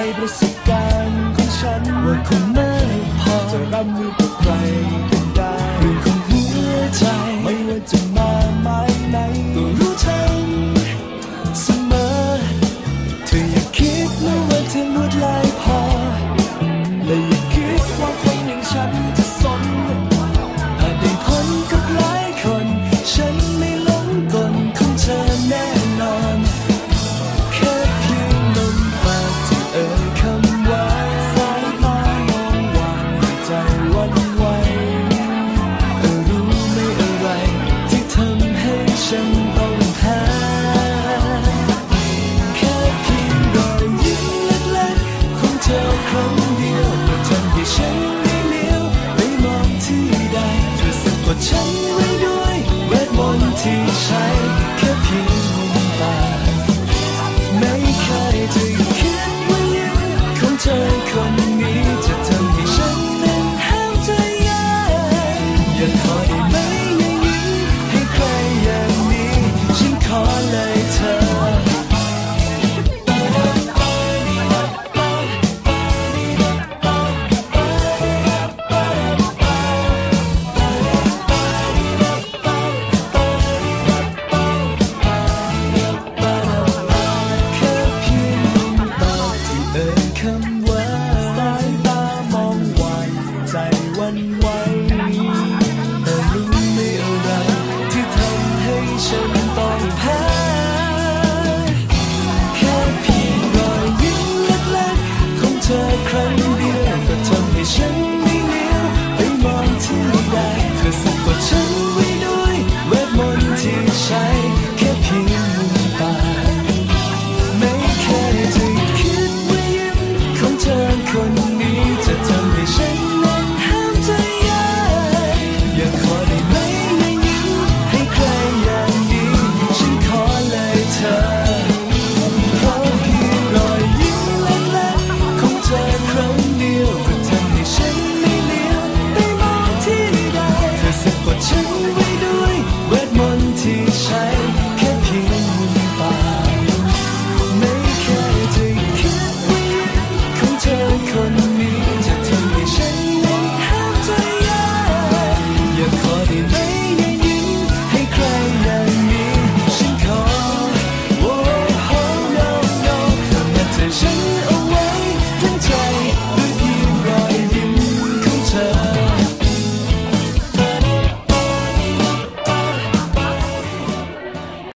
ในประสบการณ์ของฉันว่าคงไม่พอจะรับมือกับใคร 可能